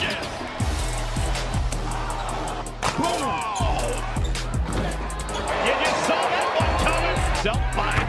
Yes. Boom. Oh. You just saw that one coming. Dealt by